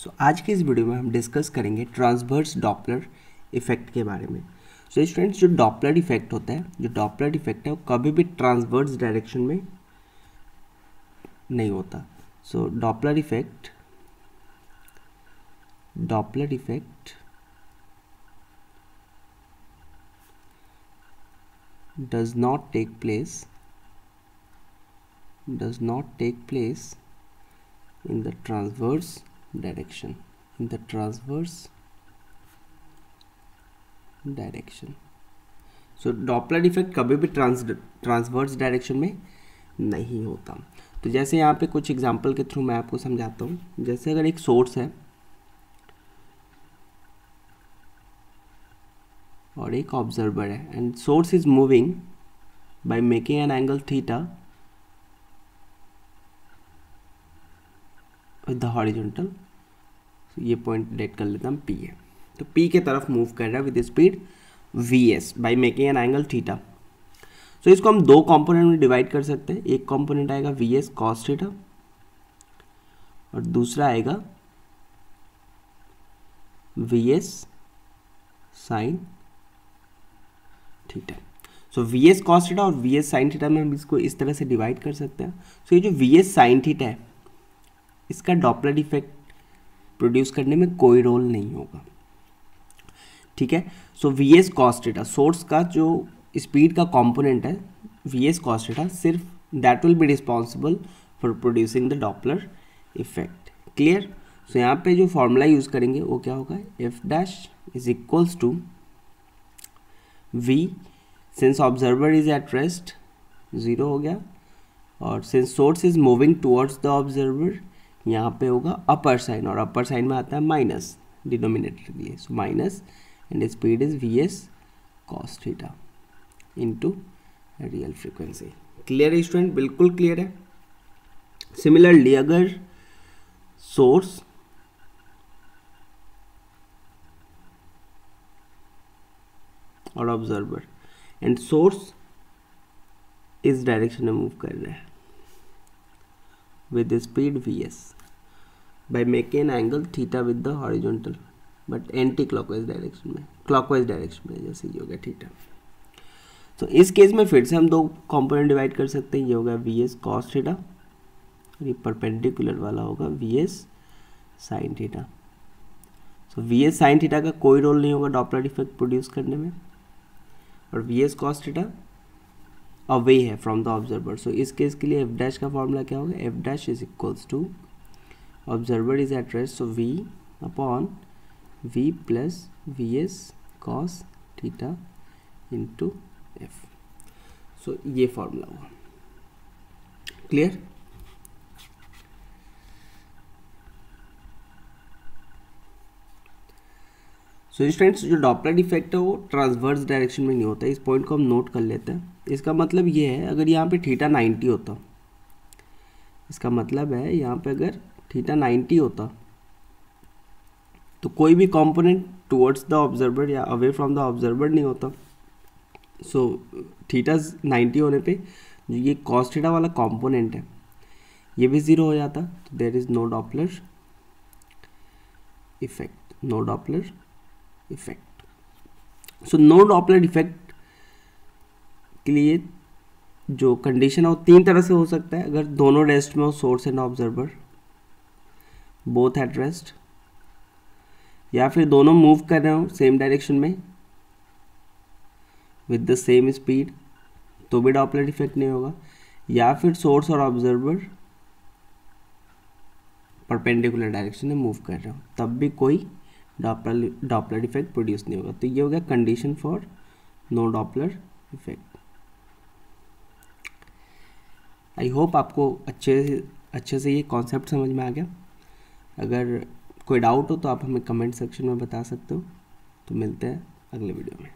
सो so, आज के इस वीडियो में हम डिस्कस करेंगे ट्रांसवर्स डॉपलर इफ़ेक्ट के बारे में। सो so, स्टूडेंट्स जो डॉपलर इफ़ेक्ट होता है जो डॉपलर इफ़ेक्ट है वो कभी भी ट्रांसवर्स डायरेक्शन में नहीं होता। So Doppler effect Doppler effect does not take place does not take place in the transverse direction. In the transverse direction. So Doppler effect कभी भी ट्रांस ट्रांसवर्स डायरेक्शन में नहीं होता। तो जैसे यहाँ पे कुछ एग्जांपल के थ्रू मैं आपको समझाता हूँ। जैसे अगर एक सोर्स है और एक ऑब्जर्वर है and source is moving by making an angle theta with the horizontal ये पॉइंट डेट कर लेता हूँ पी है। तो पी के तरफ़ मूव कर रहा है with speed V S by making an angle theta so इसको हम दो कंपोनेंट में डिवाइड कर सकते हैं। एक कंपोनेंट आएगा वी एस कॉस थीटा और दूसरा आएगा V S sine theta so V S cos theta और वी एस साइन थीटा में हम इसको इस तरह से डिवाइड कर सकते हैं। सो so, ये जो वी एस साइन थीटा है इसका डॉपलर इफ़ेक्ट प्रोड्यूस करने में कोई रोल नहीं होगा। ठीक है? So V S cos theta source का जो स्पीड का कंपोनेंट है वी एस कॉस्टेटा सिर्फ़ that will be responsible for producing the Doppler effect clear so यहाँ पे जो फॉर्मूला यूज़ करेंगे, वो क्या होगा? F dash is equals to V since observer is at rest zero हो गया। और since source is moving towards the observer यहाँ पे होगा अपर साइन और अपर साइन में आता है माइनस डिनोमिनेटर के लिए। So minus and speed is V S cos theta into real frequency clear है स्टूडेंट बिल्कुल क्लियर है। सिमिलरली अगर सोर्स और ऑब्जर्वर एंड सोर्स इस डायरेक्शन में मूव कर रहा है। With speed V vs by making an angle theta with the horizontal but anticlockwise direction में क्लॉकवाइज डायरेक्शन में जैसे ये हो गया थीटा तो इस केस में फिर से हम दो कंपोनेंट डिवाइड कर सकते हैं। ये होगा वी एस कॉस थीटा और ये परपेंडिकुलर वाला होगा V S sine theta so V S sine theta का कोई रोल नहीं होगा डॉपलर इफ़ेक्ट प्रोड्यूस करने में। और V S cos theta away है फ्रॉम द ऑब्जर्वर सो इस केस के लिए एफ़ डैश का फॉर्मूला क्या होगा? F dash is equals to is at rest so V upon V plus V S cos theta into F so ये formula हुआ। Clear so so, students जो Doppler effect है वो ट्रांसवर्स डायरेक्शन में नहीं होता। इस पॉइंट को हम नोट कर लेते हैं। इसका मतलब ये है अगर यहाँ पे थीटा 90 होता इसका मतलब है यहाँ पे अगर थीटा 90 होता। तो कोई भी कंपोनेंट टुवर्ड्स द ऑब्जर्वर या अवे फ्रॉम द ऑब्जर्वर नहीं होता। सो थीटा 90 होने पे जो ये कॉस थीटा वाला कंपोनेंट है, ये भी ज़ीरो हो जाता। तो there is no Doppler effect no Doppler effect so no Doppler effect के लिए जो कंडीशन है वो तीन तरह से हो सकता है। अगर दोनों रेस्ट में हो source and observer both at rest या फिर दोनों मूव कर रहे हो सेम डायरेक्शन में? विद द सेम स्पीड तो भी डॉपलर इफ़ेक्ट नहीं होगा। या फिर सोर्स और ऑब्जर्वर परपेंडिकुलर डायरेक्शन में मूव कर रहे हो, तब भी कोई डॉपलर डॉपलर इफ़ेक्ट प्रोड्यूस नहीं होगा। तो ये हो गया condition for no Doppler effect I hope आपको अच्छे से अच्छे से ये कॉन्सेप्ट समझ में आ गया। अगर कोई डाउट हो तो आप हमें कमेंट सेक्शन में बता सकते हो। तो मिलते हैं अगले वीडियो में।